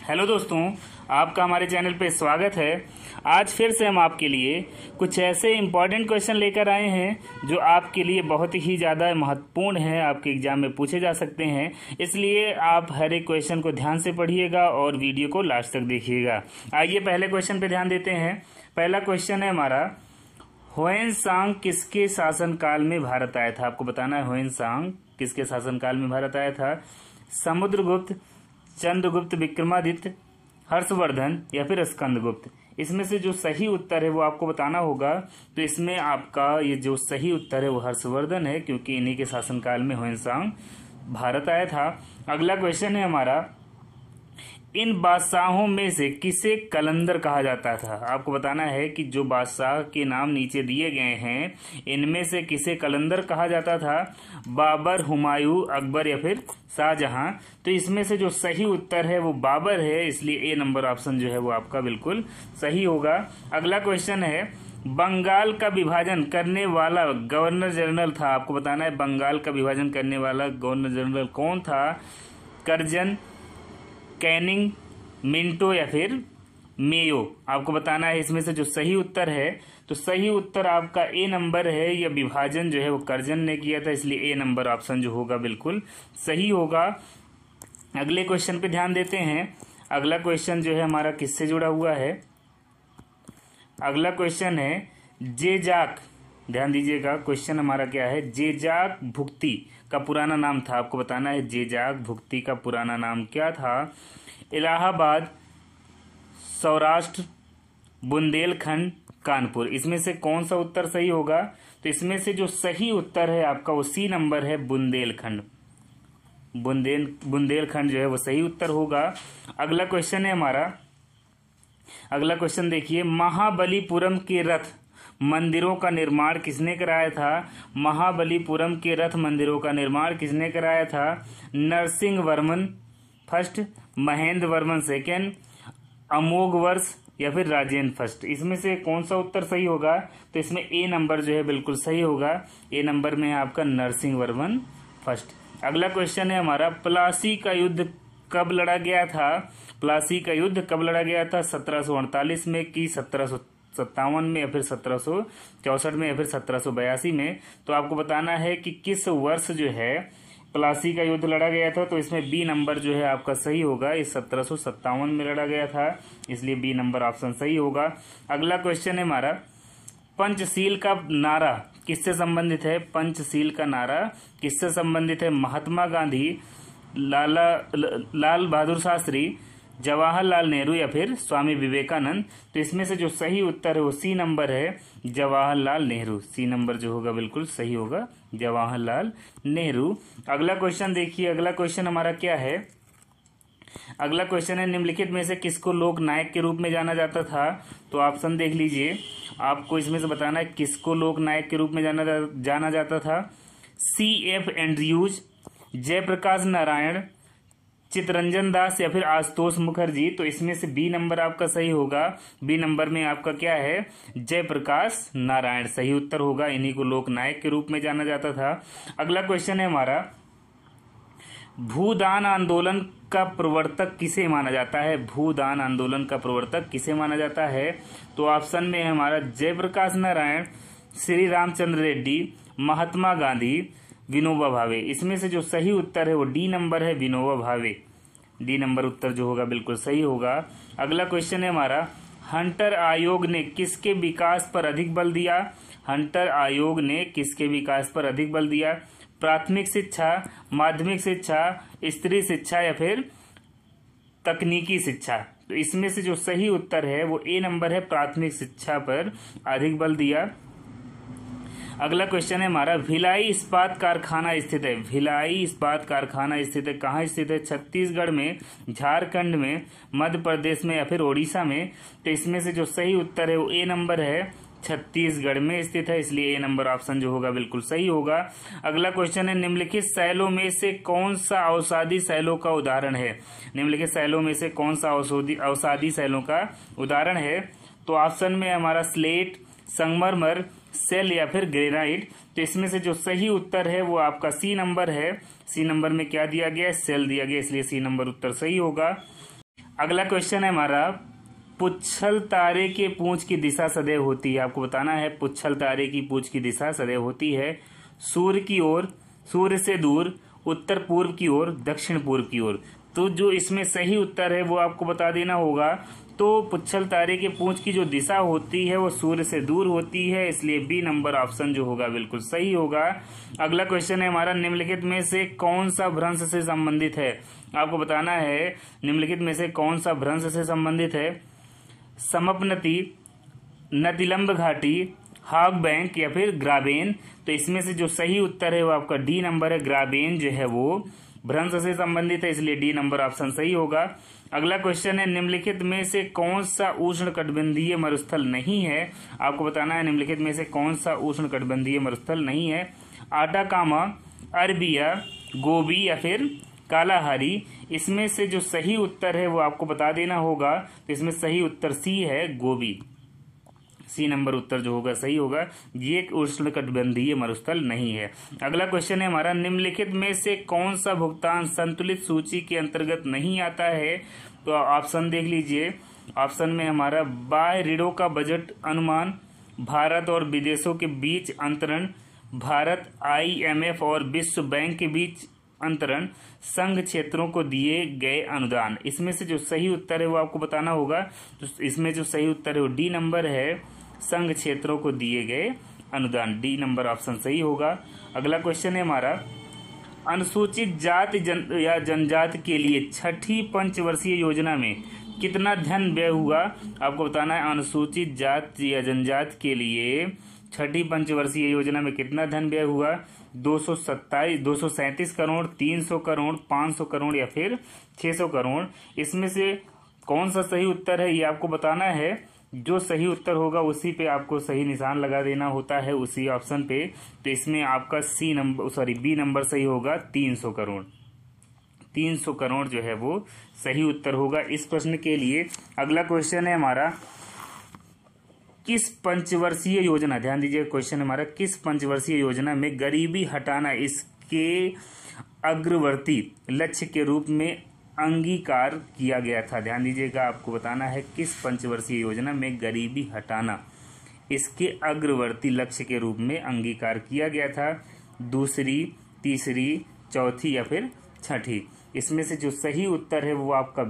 Hello दोस्तों, आपका हमारे चैनल पे स्वागत है। आज फिर से हम आपके लिए कुछ ऐसे इंपॉर्टेंट क्वेश्चन लेकर आए हैं, जो आपके लिए बहुत ही ज़्यादा महत्वपूर्ण है, आपके एग्ज़ाम में पूछे जा सकते हैं। इसलिए आप हर एक क्वेश्चन को ध्यान से पढ़िएगा और वीडियो को लास्ट तक देखिएगा। आइए पहले क्वेश्चन पे ध्यान देते हैं। पहला क्वेश्चन है हमारा होएन सांग किसके शासनकाल में भारत आया था? आपको बताना है होएन सांग किसके शासनकाल में भारत आया था? समुद्रगुप्त चंद्रगुप्त विक्रमादित्य, हर्षवर्धन या फिर स्कंदगुप्त। इसमें से जो सही उत्तर है वो आपको बताना होगा। तो इसमें आपका ये जो सही उत्तर है वो हर्षवर्धन है, क्योंकि इन्हीं के शासनकाल में होनसांग भारत आया था। अगला क्वेश्चन है हमारा इन बादशाहों में से किसे कलंदर कहा जाता था? आपको बताना है कि जो बादशाह के नाम नीचे दिए गए हैं, इनमें से किसे कलंदर कहा जाता था? बाबर, हुमायूं, अकबर या फिर शाहजहां? तो इसमें से जो सही उत्तर है, वो बाबर है, इसलिए ए नंबर ऑप्शन जो है वो आपका बिल्कुल सही होगा। अगला क्वेश्चन है, बंगाल का विभाजन करने वाला गवर्नर जनरल था। आपको बताना है, बंगाल का विभाजन करने वाला गवर्नर जनरल कौन था? करजन कैनिंग, मिंटो या फिर मेयो। आपको बताना है इसमें से जो सही उत्तर है तो सही उत्तर आपका ए नंबर है, या विभाजन जो है वो कर्जन ने किया था, इसलिए ए नंबर ऑप्शन जो होगा बिल्कुल सही होगा। अगले क्वेश्चन पे ध्यान देते हैं। अगला क्वेश्चन जो है हमारा किससे जुड़ा हुआ है? अगला क्वेश्चन है जेजाक ध्यान दीजिएगा क्वेश्चन हमारा क्या है? जेजाक भुक्ति का पुराना नाम था, आपको बताना है जेजाक भुक्ति का पुराना नाम क्या था? इलाहाबाद, सौराष्ट्र, बुंदेलखंड, कानपुर। इसमें से कौन सा उत्तर सही होगा? तो इसमें से जो सही उत्तर है आपका, वो सी नंबर है बुंदेलखंड। बुंदेल, बुंदेलखंड जो है वो सही उत्तर होगा। अगला क्वेश्चन है हमारा। अगला क्वेश्चन देखिए, महाबलीपुरम के रथ मंदिरों का निर्माण किसने कराया था? महाबलीपुरम के रथ मंदिरों का निर्माण किसने कराया था? नरसिंह वर्मन, फ़र्स्ट, महेंद्र वर्मन सेकेंड अमोघ वर्ष या फिर राजेंद्र फ़र्स्ट। इसमें से कौन सा उत्तर सही होगा? तो इसमें ए नंबर जो है बिल्कुल सही होगा। ए नंबर में है आपका नरसिंह वर्मन फ़र्स्ट। अगला क्वेश्चन है हमारा, प्लासी का युद्ध कब लड़ा गया था? प्लासी का युद्ध कब लड़ा गया था? सत्रह में कि सत्रह सत्तावन में या फिर सत्रह चौसठ में या फिर सत्रह बयासी में तो आपको बताना है कि किस वर्ष जो है, प्लासी का युद्ध लड़ा गया था तो इसमें बी नंबर जो है आपका सही होगा, इस सत्रह सौ सत्तावन में लड़ा गया था, इसलिए बी नंबर ऑप्शन सही होगा। अगला क्वेश्चन है हमारा, पंचशील का नारा किससे संबंधित है? पंचशील का नारा किससे संबंधित है? महात्मा गांधी, लाला लाल बहादुर शास्त्री जवाहरलाल नेहरू या फिर स्वामी विवेकानंद। तो इसमें से जो सही उत्तर है वो सी नंबर है जवाहरलाल नेहरू। सी नंबर जो होगा बिल्कुल सही होगा जवाहरलाल नेहरू। अगला क्वेश्चन देखिए अगला क्वेश्चन हमारा क्या है? अगला क्वेश्चन है निम्नलिखित में से किसको लोक नायक के रूप में जाना जाता था? तो ऑप्शन देख लीजिए। आपको इसमें से बताना है किसको लोक नायक के रूप में जाना जा, जाना जाता था। C F Andrews Jayaprakash Narayan Chittaranjan Das या फिर आशुतोष मुखर्जी तो इसमें से बी नंबर आपका सही होगा। बी नंबर में आपका क्या है? जयप्रकाश नारायण। सही उत्तर होगा। इन्हीं को लोकनायक के रूप में जाना जाता था। अगला क्वेश्चन है हमारा। भूदान आंदोलन का प्रवर्तक किसे माना जाता है? भूदान आंदोलन का प्रवर्तक किसे माना जाता है? तो ऑप्शन में है हमारा जयप्रकाश नारायण, श्री रामचंद्र रेड्डी, महात्मा गांधी विनोबा भावे। इसमें से जो सही उत्तर है वो डी नंबर है विनोबा भावे। डी नंबर उत्तर जो होगा बिल्कुल सही होगा। अगला क्वेश्चन है हमारा, हंटर आयोग ने किसके विकास पर अधिक बल दिया? हंटर आयोग ने किसके विकास पर अधिक बल दिया? प्राथमिक शिक्षा, माध्यमिक शिक्षा, स्त्री शिक्षा या फिर तकनीकी शिक्षा? तो इसमें से जो सही उत्तर है वो ए नंबर है प्राथमिक शिक्षा पर अधिक बल दिया। अगला क्वेश्चन है हमारा, भिलाई इस्पात कारखाना स्थित है। भिलाई इस्पात कारखाना स्थित है। कहाँ स्थित है? छत्तीसगढ़ में, झारखंड में, मध्य प्रदेश में या फिर ओडिशा में? तो इसमें से जो सही उत्तर है वो ए नंबर है। छत्तीसगढ़ में स्थित है, इसलिए ए नंबर ऑप्शन जो होगा बिल्कुल सही होगा। अगला क्वेश्चन है, निम्नलिखित शैलों में से कौन सा औषाधी शैलों का उदाहरण है? निम्नलिखित शैलों में से कौन सा औषाधी शैलों का उदाहरण है? तो ऑप्शन में हमारा स्लेट, संगमरमर सेल या फिर ग्रेनाइट तो इसमें से जो सही उत्तर है वो आपका सी नंबर है। सी नंबर में क्या दिया गया सेल दिया गया, इसलिए सी नंबर उत्तर सही होगा। अगला क्वेश्चन है हमारा, पुच्छल तारे के पूंछ की दिशा सदैव होती है। आपको बताना है, पुच्छल तारे की पूंछ की दिशा सदैव होती है। सूर्य की ओर, सूर्य से दूर, उत्तर पूर्व की ओर, दक्षिण पूर्व की ओर। तो जो इसमें सही उत्तर है वो आपको बता देना होगा। तो पुच्छल तारे के पूंछ की जो दिशा होती है, वो सूर्य से दूर होती है, इसलिए बी नंबर ऑप्शन जो होगा बिल्कुल सही होगा। अगला क्वेश्चन है हमारा, निम्नलिखित में से कौन सा भ्रंश से संबंधित है? आपको बताना है, निम्नलिखित में से कौन सा भ्रंश से संबंधित है? समपनति, नतिलंब घाटी हाग बैंक या फिर ग्राबेन? तो इसमें से जो सही उत्तर है, वो आपका डी नंबर है। ग्राबेन जो है वो भ्रंश से संबंधित है, इसलिए डी नंबर ऑप्शन सही होगा। अगला क्वेश्चन है, निम्नलिखित में से कौन सा उष्ण कटबंधीय मरुस्थल नहीं है? आपको बताना है, निम्नलिखित में से कौन सा उष्ण कटबंधीय मरुस्थल नहीं है? आटा, कामा, अरबिया गोभी या फिर कालाहारी? इसमें से जो सही उत्तर है, वो आपको बता देना होगा। तो इसमें सही उत्तर सी है, गोबी। सी नंबर उत्तर जो होगा, सही होगा। ये उष्ण कटबंधीय मरुस्थल नहीं है। अगला क्वेश्चन है हमारा, निम्नलिखित में से कौन सा भुगतान संतुलित सूची के अंतर्गत नहीं आता है? तो ऑप्शन देख लीजिए। ऑप्शन में हमारा, बाय ऋणों का बजट अनुमान, भारत और विदेशों के बीच अंतरण, भारत आईएमएफ और विश्व बैंक के बीच अंतरण, संघ क्षेत्रों को दिए गए अनुदान। इसमें से जो सही उत्तर है वो आपको बताना होगा। तो इसमें जो सही उत्तर है वो डी नंबर है। संघ क्षेत्रों को दिए गए अनुदान। डी नंबर ऑप्शन सही होगा। अगला क्वेश्चन है हमारा, अनुसूचित जाति जन या जनजाति के लिए छठी पंचवर्षीय योजना में कितना धन व्यय हुआ? आपको बताना है, अनुसूचित जाति या जनजाति के लिए छठी पंचवर्षीय योजना में कितना धन व्यय हुआ? दो सौ सत्ताईस, दो सौ सैंतीस करोड़, तीन सौ करोड़, पाँच सौ करोड़ या फिर छह सौ करोड़। इसमें से कौन सा सही उत्तर है, ये आपको बताना है। जो सही उत्तर होगा, उसी पे आपको सही निशान लगा देना होता है, उसी ऑप्शन पे। तो इसमें आपका C number sorry B number सही होगा, तीन सौ करोड़। तीन सौ करोड़ जो है वो सही उत्तर होगा। इस प्रश्न के लिए अगला क्वेश्चन है हमारा, किस पंचवर्षीय योजना, ध्यान दीजिए क्वेश्चन हमारा, किस पंचवर्षीय योजना में गरीबी हटाना इसके अग्रवर्ती लक्ष्य के रूप में अंगीकार किया गया था। ध्यान दीजिएगा, आपको बताना है किस पंचवर्षीय योजना में गरीबी हटाना, इसके अग्रवर्ती लक्ष्य के रूप में अंगीकार किया गया था। दूसरी, तीसरी, चौथी या फिर छठी। इसमें से जो सही उत्तर है वो आपका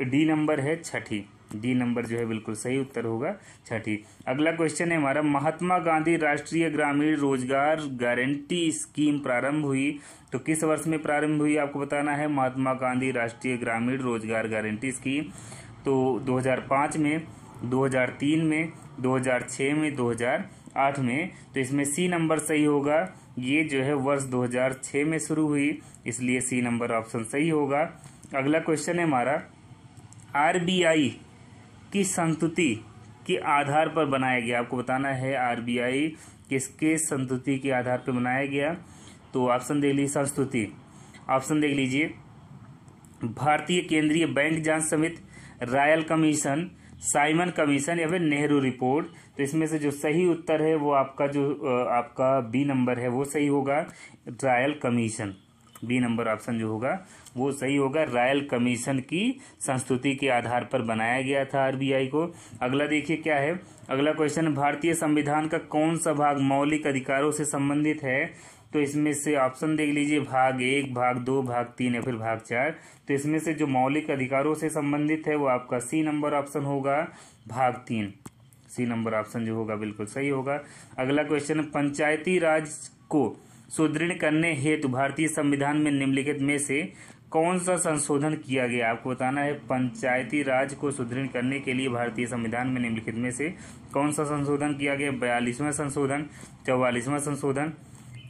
डी नंबर है छठी। डी नंबर जो है बिल्कुल सही उत्तर होगा। छठी अगला क्वेश्चन है हमारा, महात्मा गांधी राष्ट्रीय ग्रामीण रोज़गार गारंटी स्कीम प्रारंभ हुई। तो किस वर्ष में प्रारंभ हुई, आपको बताना है? महात्मा गांधी राष्ट्रीय ग्रामीण रोज़गार गारंटी स्कीम। तो 2005 में 2003 में 2006 में 2008 में। तो इसमें सी नंबर सही होगा। ये जो है वर्ष 2006 में शुरू हुई, इसलिए सी नंबर ऑप्शन सही होगा। अगला क्वेश्चन है हमारा आरबीआई की संतुति के आधार पर बनाया गया। आपको बताना है, आरबीआई किसके संतुति के आधार पर बनाया गया। तो ऑप्शन देख लीजिए, संस्तुति। ऑप्शन देख लीजिए, भारतीय केंद्रीय बैंक जाँच समिति, रॉयल कमीशन, साइमन कमीशन या फिर नेहरू रिपोर्ट। तो इसमें से जो सही उत्तर है, वो आपका जो आपका बी नंबर है, वो सही होगा, royal commission. B number option जो होगा, वो सही होगा। रॉयल कमीशन की संस्तुति के आधार पर बनाया गया था आरबीआई को। अगला देखिए क्या है। अगला क्वेश्चन भारतीय संविधान का कौन सा भाग मौलिक अधिकारों से संबंधित है? तो इसमें से ऑप्शन देख लीजिए, भाग एक, भाग दो, भाग तीन या फिर भाग चार। तो इसमें से जो मौलिक अधिकारों से संबंधित है, वो आपका सी नंबर ऑप्शन होगा, भाग तीन। सी नंबर ऑप्शन जो होगा, बिल्कुल सही होगा। अगला क्वेश्चन पंचायती राज को सुदृढ़ करने हेतु भारतीय संविधान में निम्नलिखित में से कौन सा संशोधन किया गया? आपको बताना है, पंचायती राज को सुदृढ़ करने के लिए भारतीय संविधान में निम्नलिखित में से कौन सा संशोधन किया गया? बयालीसवां संशोधन, चौवालीसवां संशोधन,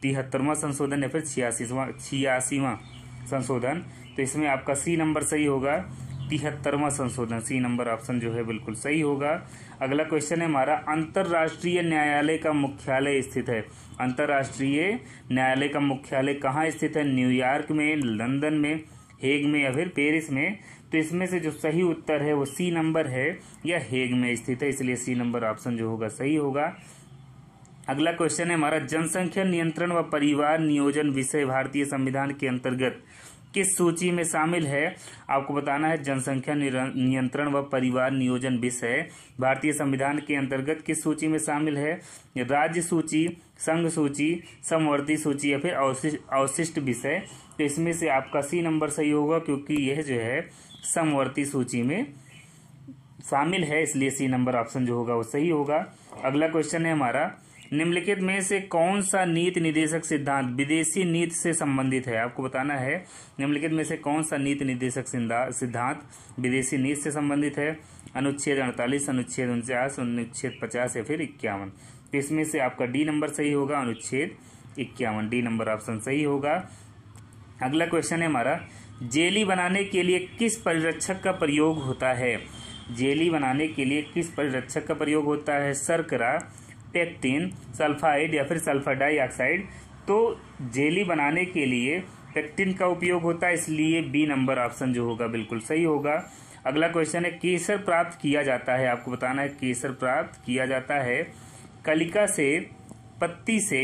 तिहत्तरवां संशोधन या फिर छियासीवा छियासीवा संशोधन। तो इसमें आपका सी नंबर सही होगा। तिहत्तरवां संशोधन। सी नंबर ऑप्शन जो है बिल्कुल सही होगा। अगला क्वेश्चन है, हमारा अंतर्राष्ट्रीय न्यायालय का मुख्यालय स्थित है। अंतर्राष्ट्रीय न्यायालय का मुख्यालय कहाँ स्थित है? न्यूयॉर्क में, लंदन में, हेग में या फिर पेरिस में? तो इसमें से जो सही उत्तर है वो सी नंबर है या हेग में स्थित है, इसलिए सी नंबर ऑप्शन जो होगा सही होगा। अगला क्वेश्चन है, हमारा जनसंख्या नियंत्रण व परिवार नियोजन विषय, भारतीय संविधान के अंतर्गत। किस सूची में शामिल है? आपको बताना है, जनसंख्या नियंत्रण व परिवार नियोजन विषय भारतीय संविधान के अंतर्गत किस सूची में शामिल है? राज्य सूची, संघ सूची, समवर्ती सूची या फिर अवशिष्ट विषय तो इसमें से आपका सी नंबर सही होगा, क्योंकि यह जो है, समवर्ती सूची में शामिल है, इसलिए सी नंबर ऑप्शन जो होगा वो सही होगा। अगला क्वेश्चन है हमारा निम्नलिखित में से कौन सा नीति निदेशक सिद्धांत विदेशी नीति से संबंधित है? आपको बताना है, निम्नलिखित में से कौन सा नीति निदेशक सिद्धांत विदेशी नीति से संबंधित है? अनुच्छेद अड़तालीस, अनुच्छेद उनचास, अनुच्छेद पचास या फिर इक्यावन। तो इसमें से आपका डी नंबर सही होगा, अनुच्छेद इक्यावन। डी नंबर ऑप्शन सही होगा। अगला क्वेश्चन है हमारा, जेली बनाने के लिए किस परिरक्षक का प्रयोग होता है? जेली बनाने के लिए किस परिरक्षक का प्रयोग होता है? सरकरा पेक्टिन सल्फाइड या फिर सल्फ़र डाइऑक्साइड तो जेली बनाने के लिए पेक्टिन का उपयोग होता है, इसलिए बी नंबर ऑप्शन जो होगा बिल्कुल सही होगा। अगला क्वेश्चन है, केसर प्राप्त किया जाता है, आपको बताना है, केसर प्राप्त किया जाता है। कलिका से, पत्ती से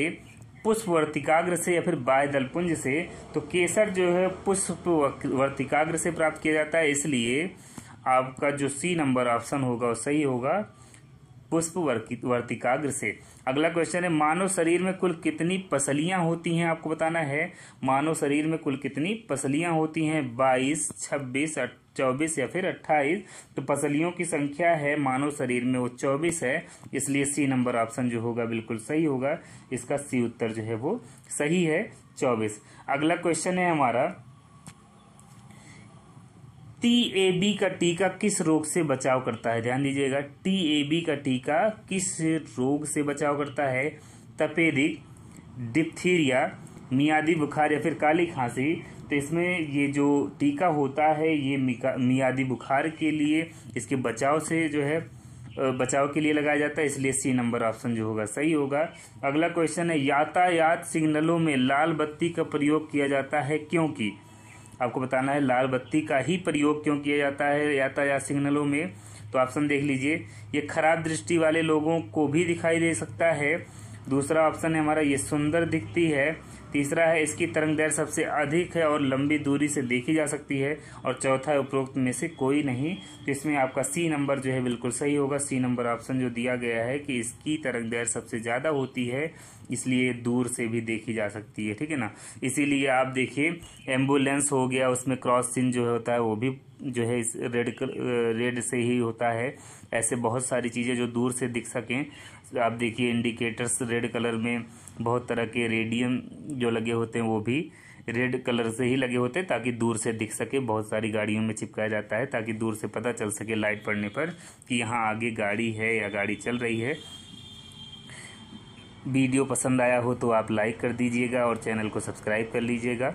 पुष्प वर्तिकाग्र से या फिर बाय दलपुंज से तो केसर जो है पुष्प वर्तिकाग्र से प्राप्त किया जाता है, इसलिए आपका जो सी नंबर ऑप्शन होगा वो सही होगा। पुष्प वर्तिकाग्र से। अगला क्वेश्चन है, मानव शरीर में कुल कितनी पसलियाँ होती हैं? आपको बताना है, मानव शरीर में कुल कितनी पसलियाँ होती हैं? बाईस, छब्बीस चौबीस या फिर अट्ठाईस? तो पसलियों की संख्या है, मानव शरीर में वो चौबीस है, इसलिए सी नंबर ऑप्शन जो होगा बिल्कुल सही होगा। इसका सी उत्तर जो है वो सही है, चौबीस। अगला क्वेश्चन है हमारा टीएबी का टीका किस रोग से बचाव करता है? ध्यान दीजिएगा, टी ए बी का टीका किस रोग से बचाव करता है? तपेदिक, डिप्थीरिया, मियादी बुखार या फिर काली खांसी। तो इसमें ये जो टीका होता है, ये मियादी बुखार के लिए, इसके बचाव से जो है बचाव के लिए लगाया जाता है। इसलिए सी नंबर ऑप्शन जो होगा, सही होगा। अगला क्वेश्चन है, यातायात सिग्नलों में लाल बत्ती का प्रयोग किया जाता है क्योंकि? आपको बताना है, लाल बत्ती का ही प्रयोग क्यों किया जाता है, यातायात सिग्नलों में? तो ऑप्शन देख लीजिए, ये खराब दृष्टि वाले लोगों को भी दिखाई दे सकता है। दूसरा ऑप्शन है हमारा, ये सुंदर दिखती है। तीसरा है, इसकी तरंग दैर्घ्य सबसे अधिक है और लंबी दूरी से देखी जा सकती है। और चौथा है, उपरोक्त में से कोई नहीं। तो इसमें आपका सी नंबर जो है बिल्कुल सही होगा। सी नंबर ऑप्शन जो दिया गया है कि इसकी तरंग दैर्घ्य सबसे ज़्यादा होती है, इसलिए दूर से भी देखी जा सकती है, ठीक है ना? इसीलिए आप देखिए एंबुलेंस हो गया, उसमें क्रॉस सीन जो होता है, वो भी जो है इस रेड रेड से ही होता है। ऐसे बहुत सारी चीज़ें जो दूर से दिख सकें। आप देखिए इंडिकेटर्स रेड कलर में बहुत तरह के रेडियम जो लगे होते हैं वो भी रेड कलर से ही लगे होते हैं, ताकि दूर से दिख सके। बहुत सारी गाड़ियों में चिपकाया जाता है, ताकि दूर से पता चल सके लाइट पड़ने पर कि यहाँ आगे गाड़ी है या गाड़ी चल रही है। वीडियो पसंद आया हो तो आप लाइक कर दीजिएगा और चैनल को सब्सक्राइब कर लीजिएगा।